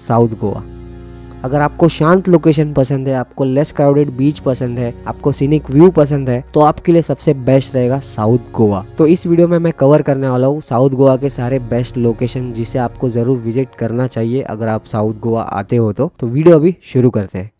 South Goa. अगर आपको शांत लोकेशन पसंद है आपको लेस क्राउडेड बीच पसंद है आपको सीनिक व्यू पसंद है तो आपके लिए सबसे बेस्ट रहेगा साउथ गोवा। तो इस वीडियो में मैं कवर करने वाला हूँ साउथ गोवा के सारे बेस्ट लोकेशन जिसे आपको ज़रूर विज़िट करना चाहिए अगर आप साउथ गोवा आते हो तो, तो वीडियो अभी शुरू करते हैं।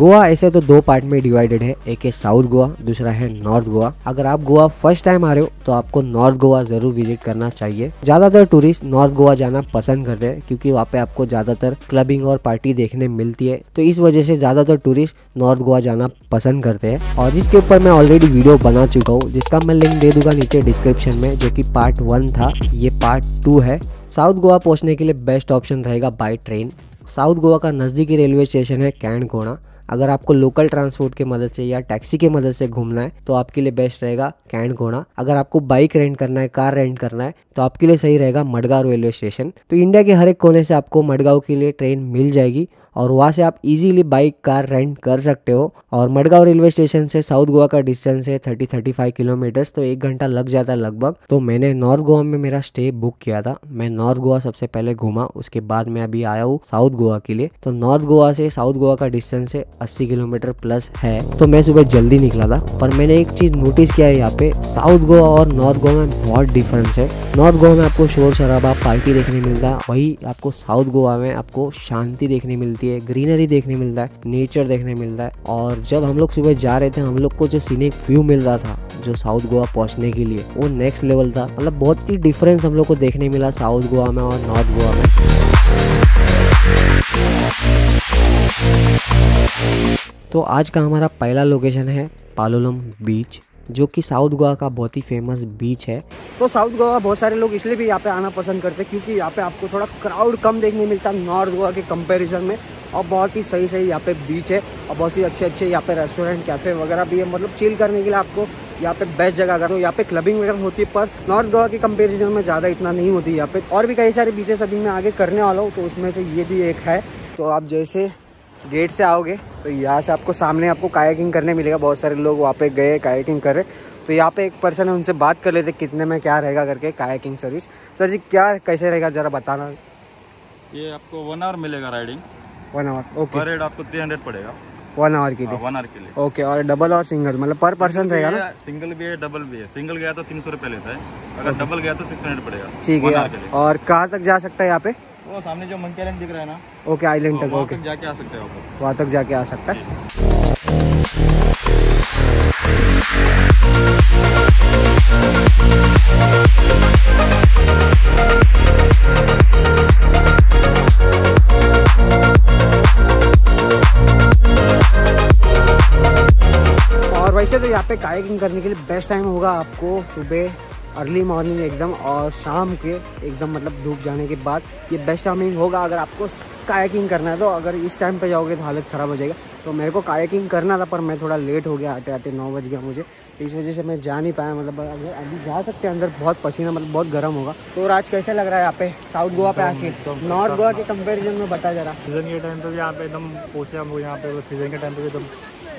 गोवा ऐसे तो दो पार्ट में डिवाइडेड है, एक है साउथ गोवा दूसरा है नॉर्थ गोवा अगर आप गोवा फ़र्स्ट टाइम आ रहे हो तो आपको नॉर्थ गोवा ज़रूर विज़िट करना चाहिए। ज़्यादातर टूरिस्ट नॉर्थ गोवा जाना पसंद करते हैं, क्योंकि वहाँ पे आपको ज़्यादातर क्लबिंग और पार्टी देखने मिलती है। तो इस वजह से ज़्यादातर टूरिस्ट नॉर्थ गोवा जाना पसंद करते हैं। और जिसके ऊपर मैं ऑलरेडी वीडियो बना चुका हूँ, जिसका मैं लिंक दे दूँगा नीचे डिस्क्रिप्शन में, जो की पार्ट वन था, ये पार्ट टू है। साउथ गोवा पहुँचने के लिए बेस्ट ऑप्शन रहेगा बाई ट्रेन साउथ गोवा का नज़दीकी रेलवे स्टेशन है कैंड कोणा अगर आपको लोकल ट्रांसपोर्ट के मदद से या टैक्सी के मदद से घूमना है तो आपके लिए बेस्ट रहेगा कैंड घोड़ा अगर आपको बाइक रेंट करना है कार रेंट करना है तो आपके लिए सही रहेगा मडगांव रेलवे स्टेशन। तो इंडिया के हर एक कोने से आपको मडगांव के लिए ट्रेन मिल जाएगी और वहाँ से आप इजीली बाइक कार रेंट कर सकते हो। और मडगांव रेलवे स्टेशन से साउथ गोवा का डिस्टेंस है थर्टी थर्टी फाइव किलोमीटर्स तो एक घंटा लग जाता लगभग। तो मैंने नॉर्थ गोवा में मेरा स्टे बुक किया था। मैं नॉर्थ गोवा सबसे पहले घूमा, उसके बाद मैं अभी आया हूँ साउथ गोवा के लिए। तो नॉर्थ गोवा से साउथ गोवा का डिस्टेंस है अस्सी किलोमीटर प्लस है। तो मैं सुबह जल्दी निकला था, पर मैंने एक चीज़ नोटिस किया है यहाँ पे, साउथ गोवा और नॉर्थ गोवा में बहुत डिफरेंस है। नॉर्थ गोवा में आपको शोर शराबा, पार्टी देखने मिलता है। वही आपको साउथ गोवा में आपको शांति देखने मिलती है, ग्रीनरी देखने मिलता है, नेचर देखने मिलता है। और जब हम लोग सुबह जा रहे थे, हम लोग को जो सीनिक व्यू मिल रहा था, जो साउथ गोवा पहुँचने के लिए, वो नेक्स्ट लेवल था। मतलब बहुत ही डिफरेंस हम लोग को देखने मिला साउथ गोवा में और नॉर्थ गोवा में। तो आज का हमारा पहला लोकेशन है पालोलम बीच जो कि साउथ गोवा का बहुत ही फ़ेमस बीच है। तो साउथ गोवा बहुत सारे लोग इसलिए भी यहाँ पे आना पसंद करते हैं क्योंकि यहाँ पे आपको थोड़ा क्राउड कम देखने मिलता है नॉर्थ गोवा के कंपैरिजन में। और बहुत ही सही सही यहाँ पे बीच है और बहुत ही अच्छे अच्छे यहाँ पे रेस्टोरेंट कैफ़े वगैरह भी है। मतलब चिल करने के लिए आपको यहाँ पे बेस्ट जगह अगर तो यहाँ पे क्लबिंग वगैरह होती है, पर नॉर्थ गोवा के कंपेरिजन में ज़्यादा इतना नहीं होती यहाँ पे। और भी कई सारे बीचेस अभी मैं आगे करने वाला हूँ तो उसमें से ये भी एक है। तो आप जैसे गेट से आओगे तो यहाँ से आपको सामने आपको कायाकिंग करने मिलेगा। बहुत सारे लोग वहाँ पे गए कायाकिंग करे तो यहाँ पे एक पर्सन है उनसे बात कर लेते कितने में क्या रहेगा करके कायाकिंग सर्विस सर जी क्या कैसे रहेगा ज़रा बताना। ये आपको वन आवर मिलेगा राइडिंग वन आवर ओके पर हेड आपको थ्री हंड्रेड पड़ेगा। वन आवर के लिए। वन आवर के लिए। ओके और डबल और सिंगल मतलब पर पर्सन रहेगा ना? सिंगल भी है डबल भी है। सिंगल गया तो तीन सौ रुपये लेता है। अगर डबल गया तो सिक्स हंड्रेड पड़ेगा। ठीक है। और कहाँ तक जा सकता है यहाँ पे? वो सामने जो मंकी आइलैंड दिख रहा है ना ओके आइलैंड तक ओके। जाके आ सकते हैं वहाँ तक जाके आ सकता है। और वैसे तो यहाँ पे कायाकिंग करने के लिए बेस्ट टाइम होगा आपको सुबह अर्ली मॉर्निंग एकदम और शाम के एकदम मतलब धूप जाने के बाद ये बेस्ट टाइमिंग होगा अगर आपको कायाकिंग करना है तो। अगर इस टाइम पे जाओगे तो हालत ख़राब हो जाएगा। तो मेरे को कायाकिंग करना था पर मैं थोड़ा लेट हो गया आते आते नौ बज गया मुझे। इस वजह से मैं जा नहीं पाया मतलब अगर अभी जा सकते हैं अंदर बहुत पसीना मतलब बहुत गर्म होगा। तो राज कैसे लग रहा है यहाँ पे साउथ गोवा पे आके? नॉर्थ गोवा के कंपेरिजन में बता जरा। सीज़न के टाइम पे भी यहाँ पे एकदम पोसे हम यहाँ पे सीज़न के टाइम पे भी एकदम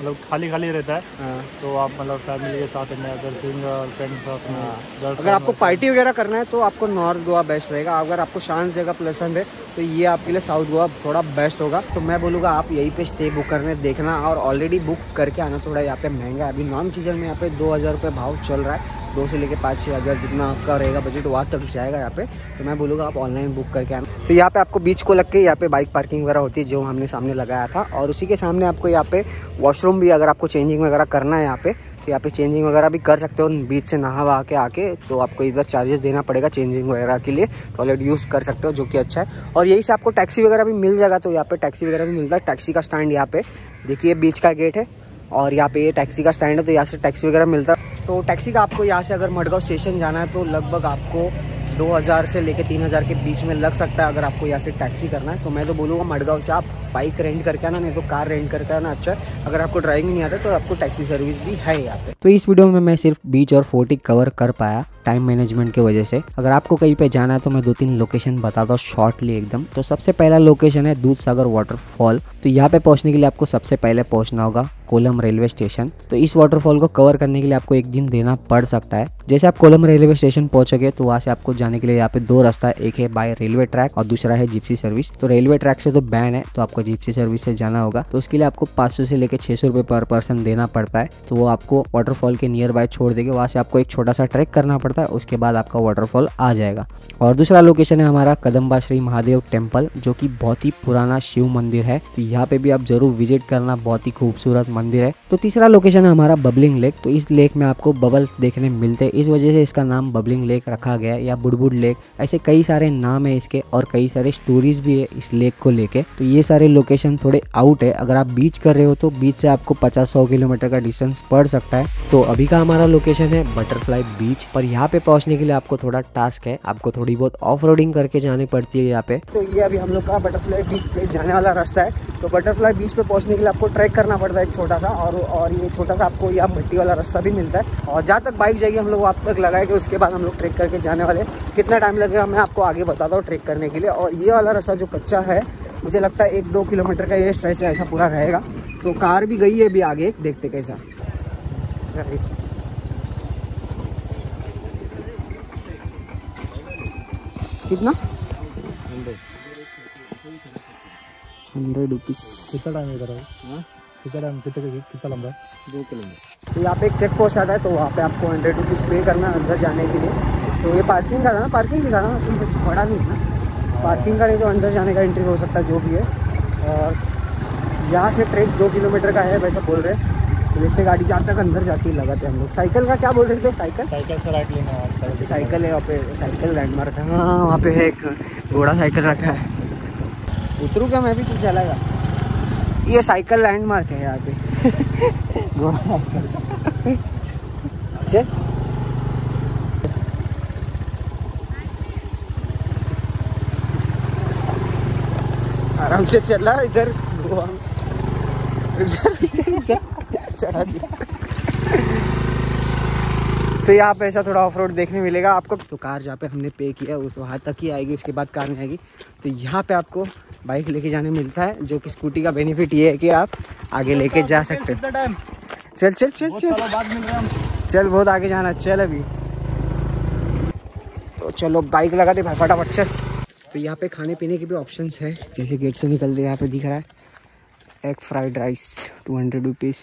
मतलब खाली खाली रहता है। हाँ। तो आप मतलब फैमिली के साथ में अगर सिंगल फ्रेंड के साथ में अगर आपको पार्टी वगैरह करना है तो आपको नॉर्थ गोवा बेस्ट रहेगा। अगर आपको शांत जगह पसंद है तो ये आपके लिए साउथ गोवा थोड़ा बेस्ट होगा। तो मैं बोलूँगा आप यहीं पे स्टे बुक करने देखना। और ऑलरेडी बुक करके आना थोड़ा यहाँ पे महँगा है। अभी नॉन सीज़न में यहाँ पे दो हज़ार भाव चल रहा है। दो से लेके पाँच छः हज़ार जितना आपका रहेगा बजट वहाँ तक जाएगा यहाँ पे। तो मैं बोलूँगा आप ऑनलाइन बुक करके आना। तो यहाँ पे आपको बीच को लग के यहाँ पे बाइक पार्किंग वगैरह होती है, जो हमने सामने लगाया था। और उसी के सामने आपको यहाँ पे वॉशरूम भी अगर आपको चेंजिंग वगैरह करना है यहाँ पे तो यहाँ पे चेंजिंग वगैरह भी कर सकते हो, बीच से नहा वहा के आके। तो आपको इधर चार्जेस देना पड़ेगा चेंजिंग वगैरह के लिए। टॉयलेट यूज़ कर सकते हो, जो कि अच्छा है। और यही से आपको टैक्सी वगैरह भी मिल जाएगा तो यहाँ पे टैक्सी वगैरह भी मिलता है। टैक्सी का स्टैंड यहाँ पे, देखिए बीच का गेट है। और यहाँ पे ये टैक्सी का स्टैंड है तो यहाँ से टैक्सी वगैरह मिलता है। तो टैक्सी का आपको यहाँ से अगर मडगांव स्टेशन जाना है तो लगभग आपको 2000 से लेके 3000 के बीच में लग सकता है अगर आपको यहाँ से टैक्सी करना है। तो मैं तो बोलूँगा मडगांव से आप बाइक रेंट करके आना, नहीं तो कार रेंट करके आना अच्छा। अगर आपको ड्राइविंग नहीं आता तो आपको टैक्सी सर्विस भी है यहाँ पे। तो इस वीडियो में मैं सिर्फ़ बीच और फोर्टी कवर कर पाया टाइम मैनेजमेंट की वजह से। अगर आपको कहीं पे जाना है तो मैं दो तीन लोकेशन बताता हूँ शॉर्टली एकदम। तो सबसे पहला लोकेशन है दूध सागर वाटरफॉल तो यहाँ पे पहुँचने के लिए आपको सबसे पहले पहुँचना होगा कोलम रेलवे स्टेशन तो इस वाटरफॉल को कवर करने के लिए आपको एक दिन देना पड़ सकता है। जैसे आप कोलम रेलवे स्टेशन पहुंचोगे तो वहाँ से आपको जाने के लिए यहाँ पे दो रास्ता है। एक है बाय रेलवे ट्रैक और दूसरा है जिप्सी सर्विस। तो रेलवे ट्रैक से तो बैन है तो आपको जिप्सी सर्विस से जाना होगा। तो उसके लिए आपको पाँच सौ से लेकर छह सौ रुपये पर पर्सन देना पड़ता है। तो वो आपको वाटरफॉल के नियर बाय छोड़ देगा। वहाँ से आपको एक छोटा सा ट्रैक करना पड़ता है, उसके बाद आपका वाटरफॉल आ जाएगा। और दूसरा लोकेशन है हमारा कदम्बा श्री महादेव टेंपल जो कि बहुत ही पुराना शिव मंदिर है। तो यहाँ पे भी आप ज़रूर विज़िट करना, बहुत ही खूबसूरत मंदिर है। तो तीसरा लोकेशन है हमारा बबलिंग लेक तो इस लेक में आपको बबल देखने मिलते इस वजह से इसका नाम बबलिंग लेक रखा गया या बुडबुड लेक। ऐसे कई सारे नाम है इसके और कई सारे स्टोरीज भी है इस लेक को लेके। तो ये सारे लोकेशन थोड़े आउट है। अगर आप बीच कर रहे हो तो बीच से आपको पचास सौ किलोमीटर का डिस्टेंस पड़ सकता है। तो अभी का हमारा लोकेशन है बटरफ्लाई बीच पर यहाँ पे पहुँचने के लिए आपको थोड़ा टास्क है। आपको थोड़ी बहुत ऑफ़ करके जानी पड़ती है यहाँ पे। तो ये अभी हम लोग का बटरफ्लाई बीच पे जाने वाला रास्ता है। तो बटरफ्लाई बीच पे पहुँचने के लिए आपको ट्रैक करना पड़ता है एक छोटा सा। और और ये छोटा सा आपको यहाँ मिट्टी वाला रास्ता भी मिलता है। और जहाँ तक बाइक जाएगी हम लोग वहाँ तक लगाएँगे उसके बाद हम लोग ट्रैक करके जाने वाले कितना टाइम लगेगा मैं आपको आगे बताता हूँ ट्रैक करने के लिए। और ये वाला रास्ता जो कच्चा है मुझे लगता है एक दो किलोमीटर का ये स्ट्रेच है ऐसा पूरा रहेगा। तो कार भी गई है अभी आगे देखते कैसा। कितना? हंड्रेड। रुपीज़ कितना टाइम इधर है हाँ? कितना कितना कितना लंबा दो किलोमीटर। तो यहाँ पे एक चेक पोस्ट आता है तो वहाँ पे आपको हंड्रेड रुपीज़ पे करना है अंदर जाने के लिए। तो ये पार्किंग का था ना पार्किंग भी था ना उसमें कुछ बड़ा नहीं था पार्किंग का नहीं तो अंदर जाने का एंट्री हो सकता है जो भी है। और यहाँ से ट्रेक दो किलोमीटर का है वैसा बोल रहे हैं। तो देखते गाड़ी जहाँ तक अंदर जाती है लगाते हम लोग। साइकिल का क्या बोल रहे थे? साइकिल साइकिल से राइट लेना है। अच्छा साइकिल साइकिल है वहाँ पे साइकिल लैंडमार्क है। हाँ वहाँ पे है एक घोड़ा साइकिल रखा है। उतरू क्या मैं भी? कुछ चलेगा। ये साइकिल लैंडमार्क है यहाँ पे। घोड़ा साइकिल चल। आराम से चला इधर, गोवा। चढ़ा दिया। तो यहाँ पे ऐसा थोड़ा ऑफ़ रोड देखने मिलेगा। आपको तो कार जहाँ पे हमने पे किया उस वहाँ तक ही आएगी, उसके बाद कार नहीं आएगी। तो यहाँ पे आपको बाइक लेके जाने मिलता है, जो कि स्कूटी का बेनिफिट ये है कि आप आगे लेके जा सकते चल चल चल चल। चल, बहुत आगे जाना, चल अभी। तो चलो बाइक लगा दे भाई, फटाफट, चल। तो यहाँ पे खाने पीने के भी ऑप्शन है, जैसे गेट से निकल निकलते यहाँ पे दिख रहा है। Egg fried rice two hundred rupees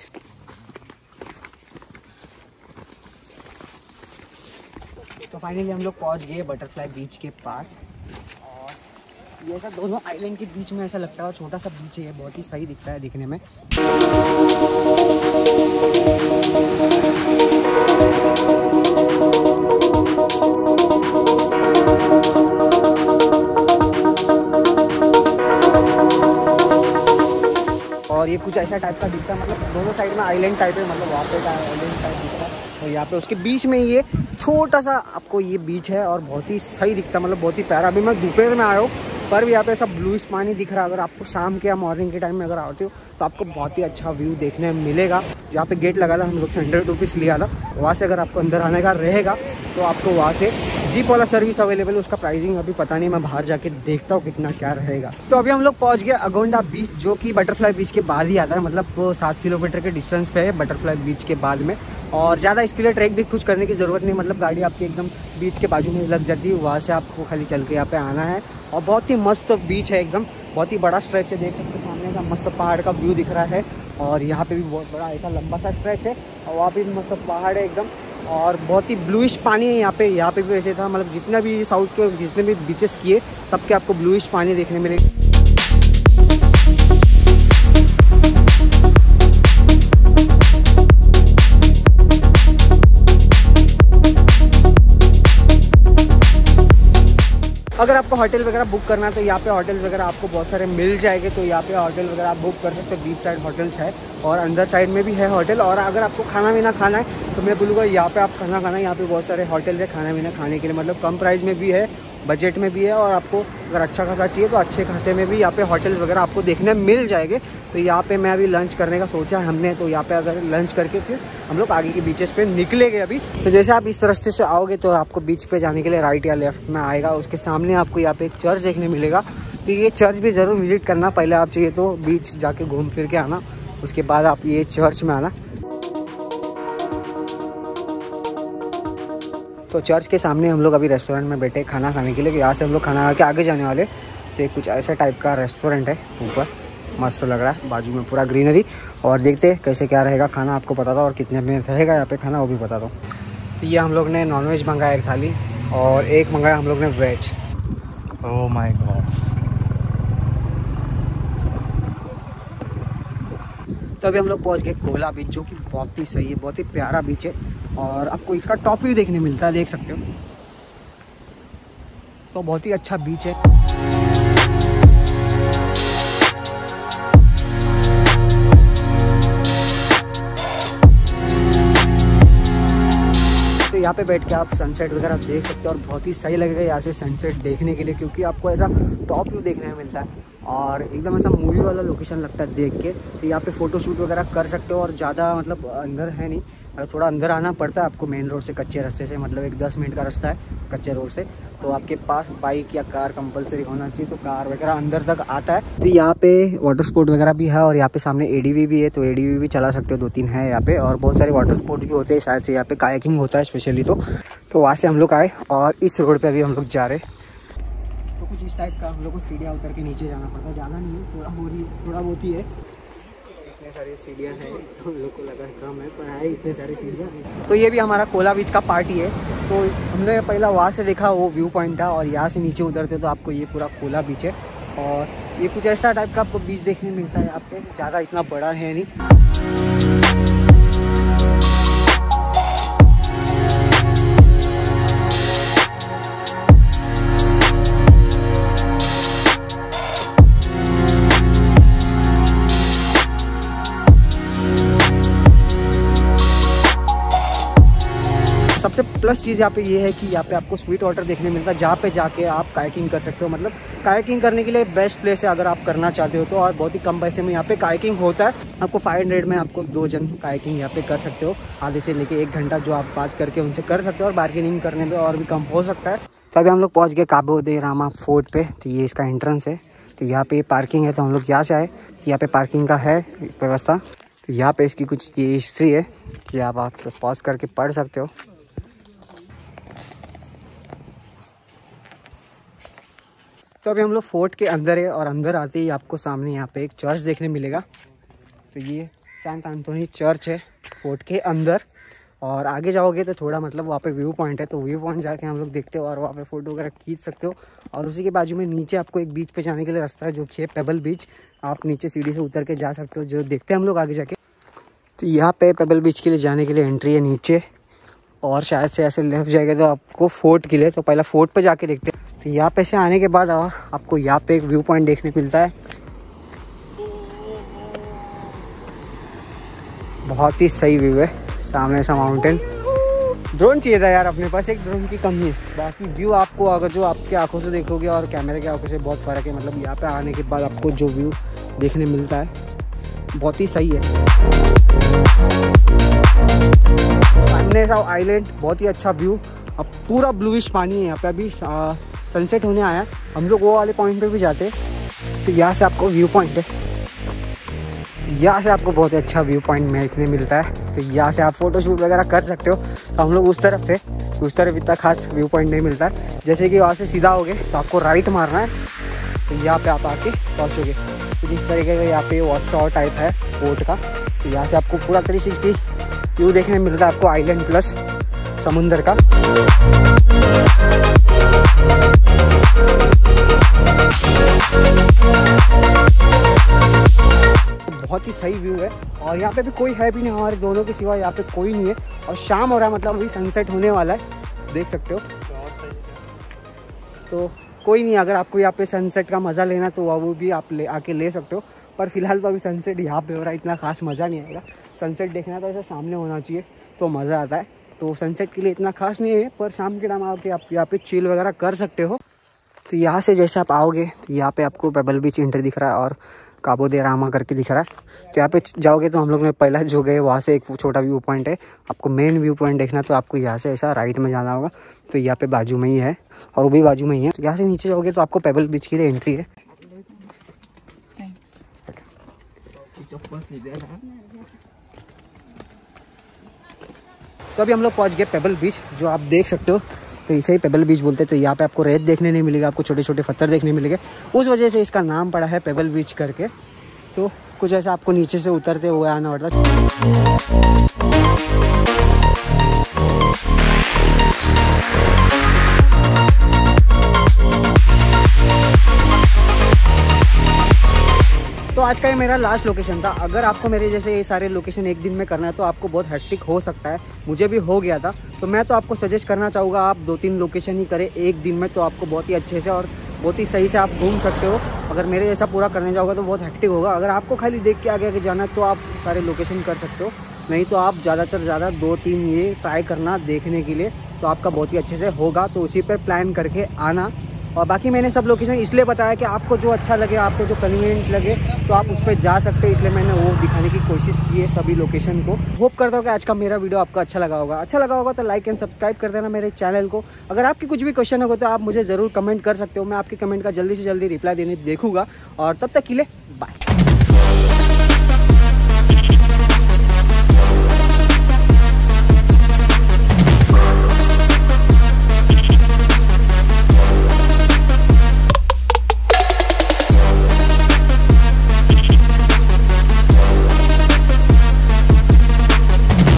तो फाइनली हम लोग पहुँच गए बटरफ्लाई बीच के पास। और ये ऐसा दोनों आइलैंड के बीच में ऐसा लगता है छोटा सा बीच है ये, बहुत ही सही दिखता है दिखने में। और ये कुछ ऐसा टाइप का दिखता है मतलब दोनों साइड में आइलैंड टाइप है मतलब वहाँ पे आइलैंड टाइप दिखता है। और यहाँ पे। उसके बीच में ये छोटा सा आपको ये बीच है और बहुत ही सही दिखता है मतलब बहुत ही प्यारा। अभी मैं दोपहर में आया हूँ, पर भी यहाँ पे ऐसा ब्लूइश पानी दिख रहा है। अगर आपको शाम के या मॉर्निंग के टाइम में अगर आते हो तो आपको बहुत ही अच्छा व्यू देखने मिलेगा। जहाँ पे गेट लगा था, हम लोग से हंड्रेड रुपीज़ लिया था। वहाँ से अगर आपको अंदर आने का रहेगा तो आपको वहाँ से जीप वाला सर्विस अवेलेबल है, उसका प्राइसिंग अभी पता नहीं, मैं बाहर जाके देखता हूँ कितना क्या रहेगा। तो अभी हम लोग पहुँच गए अगोंडा बीच जो कि बटरफ्लाई बीच के बाद ही आता है मतलब सात किलोमीटर के डिस्टेंस पे है बटरफ्लाई बीच के बाद में। और ज़्यादा इसके लिए ट्रैक भी कुछ करने की ज़रूरत नहीं मतलब गाड़ी आपकी एकदम बीच के बाजू में लग जाती है, वहाँ से आपको खाली चल के यहाँ पे आना है। और बहुत ही मस्त बीच है एकदम, बहुत ही बड़ा स्ट्रेच है, देख सकते सामने का मस्त पहाड़ का व्यू दिख रहा है। और यहाँ पे भी बहुत बड़ा ऐसा लंबा सा स्ट्रेच है, और वहाँ भी मस्त पहाड़ है एकदम। और बहुत ही ब्लूइश पानी है यहाँ पे। यहाँ पे भी वैसे था मतलब जितना भी साउथ के जितने भी बीचेस किए, सबके आपको ब्लूइश पानी देखने मिलेगा। अगर आपको होटल वगैरह बुक करना है तो यहाँ पे होटल वगैरह आपको बहुत सारे मिल जाएँगे तो यहाँ पे होटल वगैरह आप बुक कर सकते हो। बीच साइड होटल्स है और अंदर साइड में भी है होटल। और अगर आपको खाना पीना खाना है तो मैं बोलूँगा यहाँ पे आप खाना खाना, यहाँ पे बहुत सारे होटल है खाना पीना खाने के लिए। मतलब कम प्राइस में भी है बजट में भी है और आपको अगर अच्छा खासा चाहिए तो अच्छे खासे में भी यहाँ पे होटल्स वगैरह आपको देखने मिल जाएँगे। तो यहाँ पे मैं अभी लंच करने का सोचा है हमने तो यहाँ पे अगर लंच करके फिर हम लोग आगे के बीचेस पे निकलेंगे अभी। तो जैसे आप इस रास्ते से आओगे तो आपको बीच पे जाने के लिए राइट या लेफ़्ट में आएगा, उसके सामने आपको यहाँ पे एक चर्च देखने मिलेगा। तो ये चर्च भी ज़रूर विज़िट करना, पहले आप चाहिए तो बीच जाके घूम फिर के आना, उसके बाद आप ये चर्च में आना। तो चर्च के सामने हम लोग अभी रेस्टोरेंट में बैठे खाना खाने के लिए यहाँ से हम लोग खाना खा के आगे जाने वाले। तो एक कुछ ऐसा टाइप का रेस्टोरेंट है ऊपर। मस्त लग रहा है बाजू में पूरा ग्रीनरी और देखते कैसे क्या रहेगा खाना आपको था और कितने में रहेगा यहाँ पे खाना वो भी बता दो। तो ये हम लोग ने नॉनवेज मंगाया एक थाली और एक मंगाया हम लोग ने वेज ओह माय गॉड तो अभी हम लोग पहुँच गए कोला बीच जो कि बहुत ही सही है बहुत ही प्यारा बीच है। और आपको इसका टॉप व्यू देखने मिलता है, देख सकते हो। तो बहुत ही अच्छा बीच है। यहाँ पे बैठ के आप सनसेट वगैरह देख सकते हो और बहुत ही सही लगेगा यहाँ से सनसेट देखने के लिए क्योंकि आपको ऐसा टॉप व्यू देखने में मिलता है। और एकदम ऐसा मूवी वाला लोकेशन लगता है देख के। तो यहाँ पे फ़ोटोशूट वगैरह कर सकते हो और ज़्यादा मतलब अंदर है नहीं। थोड़ा अंदर आना पड़ता है आपको मेन रोड से कच्चे रास्ते से मतलब एक दस मिनट का रास्ता है कच्चे रोड से। तो आपके पास बाइक या कार कंपलसरी होना चाहिए तो कार वगैरह अंदर तक आता है। तो यहाँ पे वाटर स्पोर्ट वगैरह भी है और यहाँ पे सामने एडीवी भी है तो एडीवी भी चला सकते हो, दो तीन है यहाँ पे। और बहुत सारे वाटर स्पोर्ट भी होते हैं, शायद से यहाँ पे कायाकिंग होता है स्पेशली तो। तो वहाँ से हम लोग आए और इस रोड पर अभी हम लोग जा रहे तो कुछ इस टाइप का हम लोग को सीढ़ियाँ उतर के नीचे जाना पड़ता है, ज़्यादा नहीं है, थोड़ा हो रही थोड़ा बहुत ही है। सारी सीढ़ियाँ हैं। हम लोग को लगा इतने सारे सीढ़ियाँ तो ये भी हमारा कोला बीच का पार्टी है। तो हमने पहला वहाँ से देखा, वो व्यू पॉइंट था और यहाँ से नीचे उतरते तो आपको ये पूरा कोला बीच है। और ये कुछ ऐसा टाइप का आपको बीच देखने मिलता है आपके, ज़्यादा इतना बड़ा है नहीं। प्लस चीज़ यहाँ पे ये है कि यहाँ पे आपको स्वीट वाटर देखने मिलता है, जहाँ पे जाके आप काइकिंग कर सकते हो। मतलब काइकिंग करने के लिए बेस्ट प्लेस है अगर आप करना चाहते हो तो और बहुत ही कम पैसे में यहाँ पे काइकिंग होता है। आपको 500 में आपको दो जन काइकिंग यहाँ पे कर सकते हो। आधे से लेके एक घंटा जो आप बात करके उनसे कर सकते हो और बार्गेनिंग करने में और भी कम हो सकता है। तो अभी हम लोग पहुँच गए काबो दे रामा फोर्ट पे। तो ये इसका एंट्रेंस है। तो यहाँ पे पार्किंग है तो हम लोग यहाँ से आए। यहाँ पे पार्किंग का है व्यवस्था। तो यहाँ पे इसकी कुछ ये हिस्ट्री है कि आप आप पॉज करके पढ़ सकते हो। तो अभी हम लोग फोर्ट के अंदर है और अंदर आते ही आपको सामने यहाँ पे एक चर्च देखने मिलेगा। तो ये सेंट एंथोनी चर्च है फोर्ट के अंदर। और आगे जाओगे तो थोड़ा मतलब वहाँ पे व्यू पॉइंट है तो व्यू पॉइंट जाके हम लोग देखते हो और वहाँ पे फ़ोटो वगैरह खींच सकते हो। और उसी के बाजू में नीचे आपको एक बीच पे जाने के लिए रास्ता है, जो कि है पेबल बीच। आप नीचे सीढ़ी से उतर के जा सकते हो, जो देखते हैं हम लोग आगे जाके। तो यहाँ पे पेबल बीच के लिए जाने के लिए एंट्री है नीचे। और शायद से ऐसे लेफ़्ट जाएगा तो आपको फोर्ट के लिए तो पहला फोर्ट पर जाके देखते हैं। तो यहाँ पे से आने के बाद और आपको यहाँ पे एक व्यू पॉइंट देखने मिलता है। बहुत ही सही व्यू है, सामने सा माउंटेन ड्रोन चाहिए था यार अपने पास, एक ड्रोन की कमी है। बाकी व्यू आपको, अगर जो आपके आँखों से देखोगे और कैमरे की आँखों से बहुत फ़र्क है मतलब यहाँ पे आने के बाद आपको जो व्यू देखने मिलता है, बहुत ही सही है। सामने सा आइलैंड बहुत ही अच्छा व्यू अब पूरा ब्लूइश पानी है यहाँ पे अभी सनसेट होने आया हम लोग वो वाले पॉइंट पे भी जाते हैं। तो यहाँ से आपको व्यू पॉइंट है। तो यहाँ से आपको बहुत ही अच्छा व्यू पॉइंट देखने मिलता है। तो यहाँ से आप फ़ोटो शूट वगैरह कर सकते हो। तो हम लोग उस तरफ़ थे उस तरफ़ इतना खास व्यू पॉइंट नहीं मिलता। है जैसे कि वहाँ से सीधा होगे तो आपको राइट मारना है। तो यहाँ पे आप आके पहुँचोगे। कुछ इस तरीके का यहाँ पे वॉच शॉर टाइप है बोट का तो यहाँ से आपको पूरा थ्री सिक्सटी व्यू देखने मिलता है आपको आइलैंड प्लस समुंदर का। बहुत ही सही व्यू है। और यहाँ पे भी कोई है भी नहीं हमारे दोनों के सिवा, यहाँ पे कोई नहीं है। और शाम हो रहा है मतलब अभी सनसेट होने वाला है। देख सकते हो। तो कोई नहीं, अगर आपको यहाँ पे सनसेट का मज़ा लेना तो वो भी आप ले, आके ले सकते हो। पर फ़िलहाल तो अभी सनसेट यहाँ पे हो रहा है, इतना खास मज़ा नहीं आएगा। सनसेट देखना तो ऐसा सामने होना चाहिए तो मज़ा आता है। तो सनसेट के लिए इतना खास नहीं है, पर शाम के टाइम आके आप यहाँ पे चिल वगैरह कर सकते हो। तो यहाँ से जैसे आप आओगे तो यहाँ पे आपको पेबल बीच इंटर दिख रहा है, और काबो दे रामा करके दिख रहा है। तो यहाँ पे जाओगे तो हम लोग ने पहला जो गए, वहाँ से एक छोटा व्यू पॉइंट है। आपको मेन व्यू पॉइंट देखना तो आपको यहाँ से ऐसा राइट में जाना होगा। तो यहाँ पे बाजू में ही है, और वो भी बाजू में ही है। तो यहाँ से नीचे जाओगे तो आपको पेबल बीच के लिए एंट्री है। तो अभी हम लोग पहुँच गए पेबल बीच जो आप देख सकते हो। तो इसे ही पेबल बीच बोलते हैं। तो यहाँ पे आपको रेत देखने नहीं मिलेगा, आपको छोटे छोटे पत्थर देखने मिलेंगे। उस वजह से इसका नाम पड़ा है पेबल बीच करके। तो कुछ ऐसा आपको नीचे से उतरते हुए आना पड़ता आज का ये मेरा लास्ट लोकेशन था। अगर आपको मेरे जैसे ये सारे लोकेशन एक दिन में करना है तो आपको बहुत हेक्टिक हो सकता है। मुझे भी हो गया था। तो मैं तो आपको सजेस्ट करना चाहूँगा, आप दो तीन लोकेशन ही करें एक दिन में तो आपको बहुत ही अच्छे से और बहुत ही सही से आप घूम सकते हो। अगर मेरे जैसा पूरा करने जाओगे तो बहुत हेक्टिक होगा। अगर आपको खाली देख के आगे आगे जाना है तो आप सारे लोकेशन कर सकते हो। नहीं तो आप ज़्यादातर ज़्यादा दो तीन ये ट्राई करना देखने के लिए तो आपका बहुत ही अच्छे से होगा। तो उसी पर प्लान करके आना। और बाकी मैंने सब लोकेशन इसलिए बताया कि आपको जो अच्छा लगे, आपको जो कन्वीनियंट लगे तो आप उस पर जा सकते हैं। इसलिए मैंने वो दिखाने की कोशिश की है सभी लोकेशन को। होप करता हूँ कि आज का मेरा वीडियो आपको अच्छा लगा होगा। अच्छा लगा होगा तो लाइक एंड सब्सक्राइब कर देना मेरे चैनल को। अगर आपकी कुछ भी क्वेश्चन होगा तो आप मुझे ज़रूर कमेंट कर सकते हो। मैं आपके कमेंट का जल्दी से जल्दी रिप्लाई देने देखूँगा। और तब तक के लिए बाय